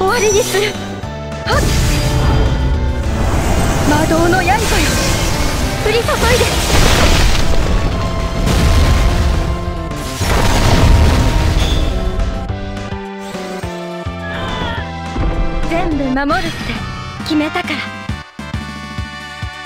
終わりにする。はっ。魔導の刃よ。降り注いで。全部守るって決めたから。